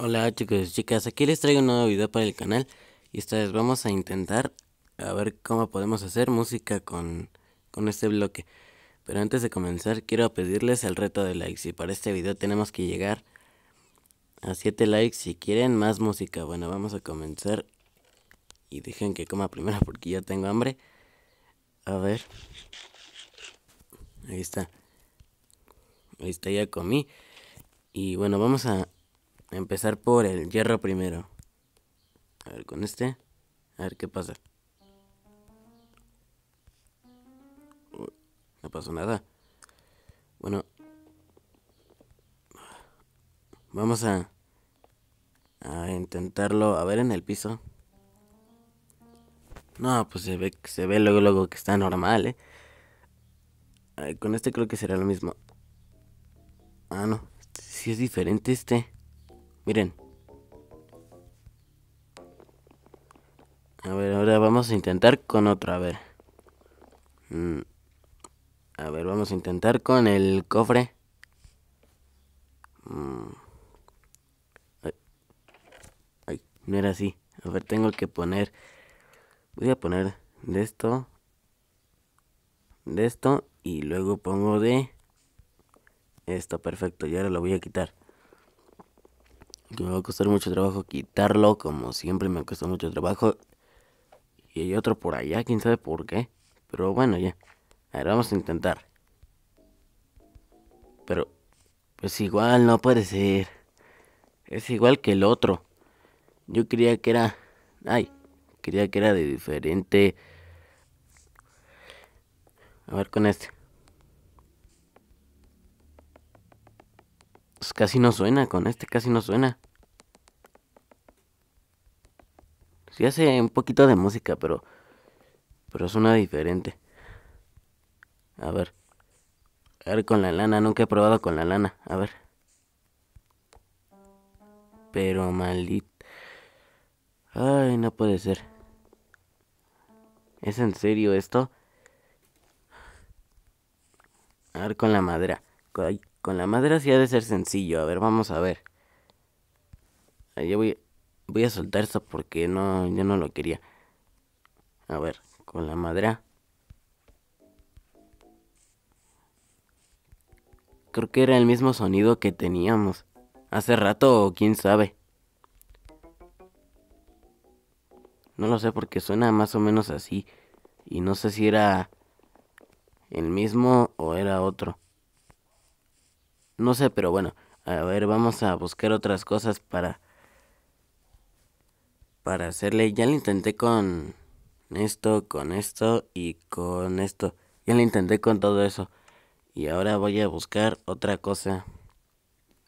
Hola chicos y chicas, aquí les traigo un nuevo video para el canal y esta vez vamos a intentar a ver cómo podemos hacer música con, con este bloque. Pero antes de comenzar quiero pedirles el reto de likes y para este video tenemos que llegar a 7 likes si quieren más música. Bueno, vamos a comenzar y dejen que coma primero porque ya tengo hambre. A ver. Ahí está. Ahí está, ya comí. Y bueno, vamos a empezar por el hierro primero. A ver, con este. A ver qué pasa. no pasó nada. Bueno. Vamos a... A intentarlo. A ver en el piso. No, pues se ve, se ve luego, luego que está normal, ¿eh? con este creo que será lo mismo. Ah, no. Si es diferente este. Miren. A ver, ahora vamos a intentar con otro. A ver. Mm. A ver, vamos a intentar con el cofre. Mm. Ay, no era así. A ver, tengo que poner... Voy a poner de esto. De esto. Y luego pongo de... Esto, perfecto. Y ahora lo voy a quitar. Que me va a costar mucho trabajo quitarlo. Como siempre me cuesta mucho trabajo. Y hay otro por allá. Quién sabe por qué. Pero bueno, ya. A ver, vamos a intentar. Pero... Pues igual no puede ser. Es igual que el otro. Yo creía que era... Ay, Quería que era de diferente. A ver con este. Casi no suena, con este casi no suena. Sí hace un poquito de música, pero... Pero suena diferente. A ver. A ver con la lana, nunca he probado con la lana. A ver. Pero maldito. Ay, no puede ser. ¿Es en serio esto? A ver con la madera. Con, la madera sí ha de ser sencillo. A ver, vamos a ver. Yo voy, voy a soltar esto porque no, yo no lo quería. A ver, con la madera. Creo que era el mismo sonido que teníamos. Hace rato o quién sabe. No lo sé porque suena más o menos así. Y no sé si era el mismo o era otro. No sé, pero bueno. A ver, vamos a buscar otras cosas para... Para hacerle... Ya lo intenté con esto, con esto y con esto. Ya lo intenté con todo eso. Y ahora voy a buscar otra cosa.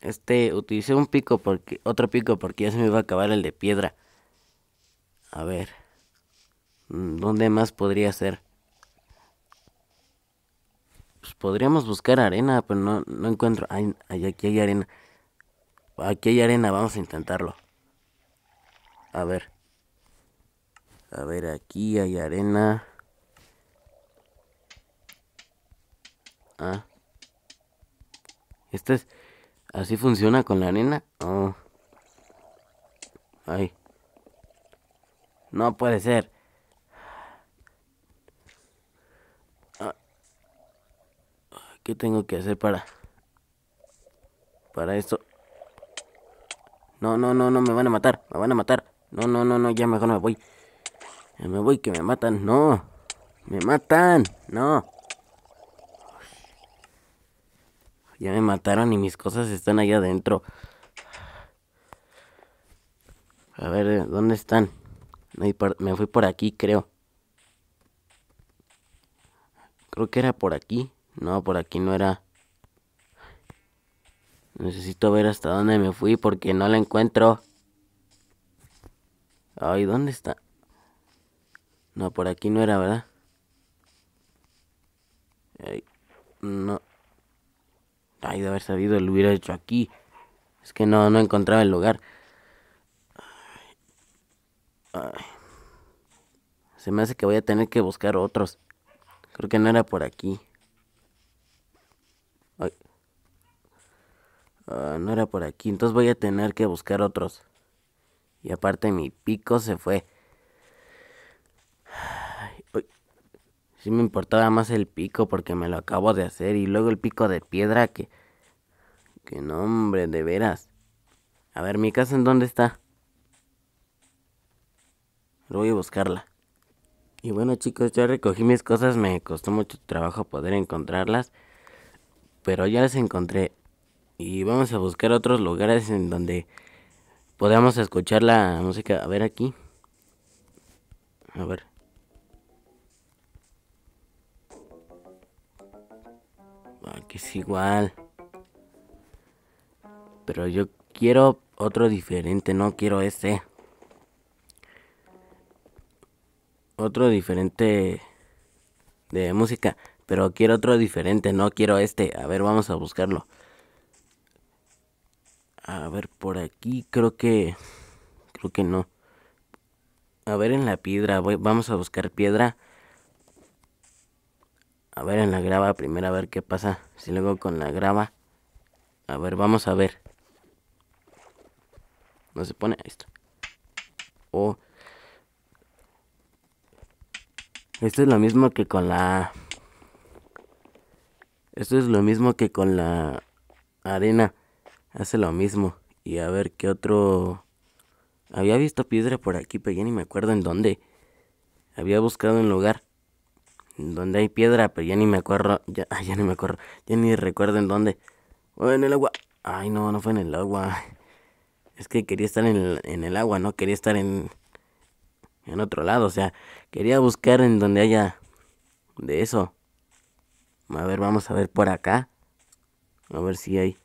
Este, utilicé un pico porque... Otro pico porque ya se me iba a acabar el de piedra. A ver. Mm, ¿Dónde más podría ser? Pues podríamos buscar arena, pero no, no encuentro. Ay, aquí hay arena. Aquí hay arena, vamos a intentarlo. A ver. A ver, aquí hay arena. Ah. Esto es... ¿Así funciona con la arena? Oh. Ay. No puede ser. Ah. ¿Qué tengo que hacer para... Para esto? No, no, no, no, me van a matar, me van a matar. No, no, no, no, ya mejor me voy. Me voy, que me matan. No, me matan. No. Ya me mataron y mis cosas están allá adentro. A ver, ¿dónde están? Me fui por aquí, creo. Creo que era por aquí. No, por aquí no era. Necesito ver hasta dónde me fui porque no la encuentro. Ay, ¿dónde está? No, por aquí no era, ¿verdad? Ay, no. Ay, de haber sabido lo hubiera hecho aquí. Es que no, no encontraba el lugar. Se me hace que voy a tener que buscar otros. Creo que no era por aquí. Ah, no era por aquí, entonces voy a tener que buscar otros. Y aparte mi pico se fue. Si me importaba más el pico porque me lo acabo de hacer. Y luego el pico de piedra que... Que no, hombre, de veras. A ver, mi casa en dónde está. Voy a buscarla. Y bueno chicos, ya recogí mis cosas, me costó mucho trabajo poder encontrarlas. Pero ya las encontré. Y vamos a buscar otros lugares en donde podamos escuchar la música. A ver aquí. A ver. Aquí es igual. Pero yo quiero otro diferente, no quiero este. Otro diferente de música. Pero quiero otro diferente, no quiero este. A ver, vamos a buscarlo. A ver, por aquí creo que... Creo que no. A ver en la piedra, vamos a buscar piedra. A ver en la grava primero a ver qué pasa. Si luego con la grava. A ver, vamos a ver. No se pone esto. Oh. Esto es lo mismo que con la... Esto es lo mismo que con la arena. Hace lo mismo. Y a ver qué otro... Había visto piedra por aquí, pero ya ni me acuerdo en dónde. Había buscado un lugar donde hay piedra, pero ya ni me acuerdo. Ya, ya ni me acuerdo. Ya ni recuerdo en dónde. Oh, en el agua. Ay, no, no fue en el agua. Es que quería estar en el, en el agua, no quería estar en, en otro lado. O sea, quería buscar en donde haya de eso. A ver, vamos a ver por acá. A ver si hay.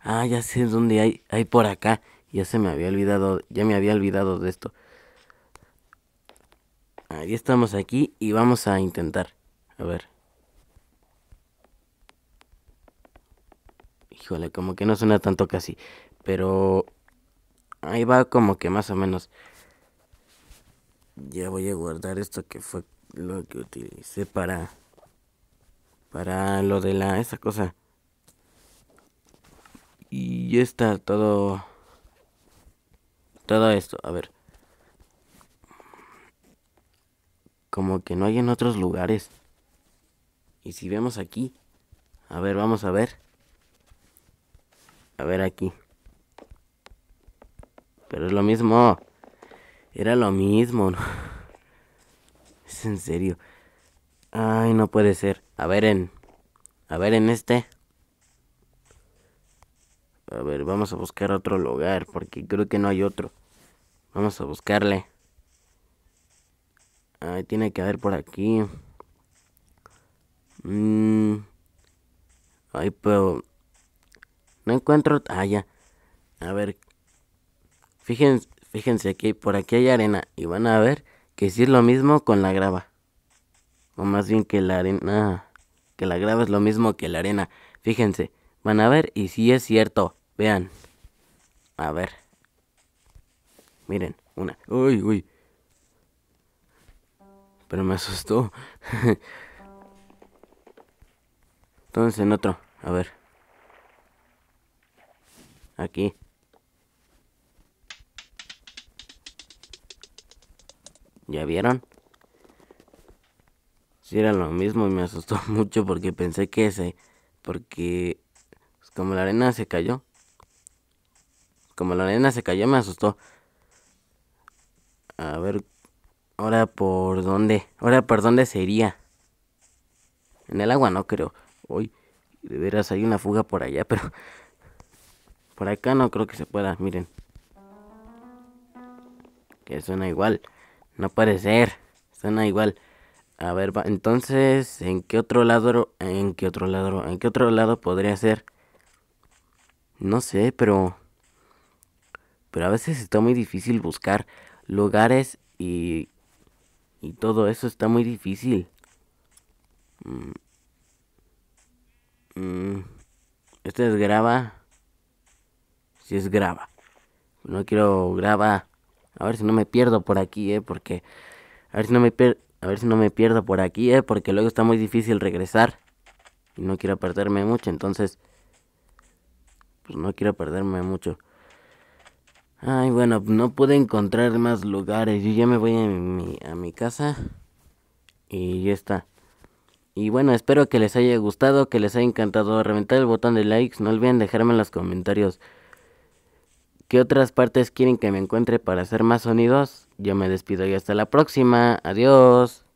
Ah, ya sé dónde hay. Hay por acá. Ya se me había olvidado. Ya me había olvidado de esto. Ahí estamos aquí y vamos a intentar. A ver. Híjole, como que no suena tanto casi. Pero ahí va como que más o menos. Ya voy a guardar esto que fue lo que utilicé para para lo de la esa cosa. Y ya está todo todo esto, a ver. Como que no hay en otros lugares. Y si vemos aquí, a ver, vamos a ver. A ver aquí. Pero es lo mismo. Era lo mismo. Es en serio. Ay, no puede ser. A ver en... A ver en este. A ver, vamos a buscar otro lugar. Porque creo que no hay otro. Vamos a buscarle. Ay, tiene que haber por aquí. Mmm. Ay, pero... No encuentro... Ah, ya. A ver. Fíjense, fíjense que por aquí hay arena. Y van a ver que si es lo mismo con la grava. O más bien que la arena... Que la grava es lo mismo que la arena. Fíjense. Van a ver y si es cierto. Vean. A ver. Miren. Una. Uy, uy. Pero me asustó. Entonces en otro. A ver. Aquí. ¿Ya vieron? Si era lo mismo y me asustó mucho porque pensé que ese, porque pues, como la arena se cayó, como la arena se cayó me asustó. A ver, ahora por dónde, ahora por dónde sería. En el agua no creo. Uy, de veras hay una fuga por allá, pero por acá no creo que se pueda, miren. Que suena igual. No puede ser. Suena igual. A ver, entonces, ¿en qué otro lado, en qué otro lado, en qué otro lado podría ser? No sé, pero, pero a veces está muy difícil buscar lugares y, y todo eso está muy difícil. Mm. Este es grava. Si es grava. No quiero grava. A ver si no me pierdo por aquí, eh, porque a ver si no me a ver si no me pierdo por aquí, eh, porque luego está muy difícil regresar y no quiero perderme mucho, entonces pues no quiero perderme mucho. Ay, bueno, no pude encontrar más lugares. Yo ya me voy a mi, a mi casa. Y ya está. Y bueno, espero que les haya gustado, que les haya encantado. Reventar el botón de likes. No olviden dejarme en los comentarios qué otras partes quieren que me encuentre para hacer más sonidos. Yo me despido y hasta la próxima. Adiós.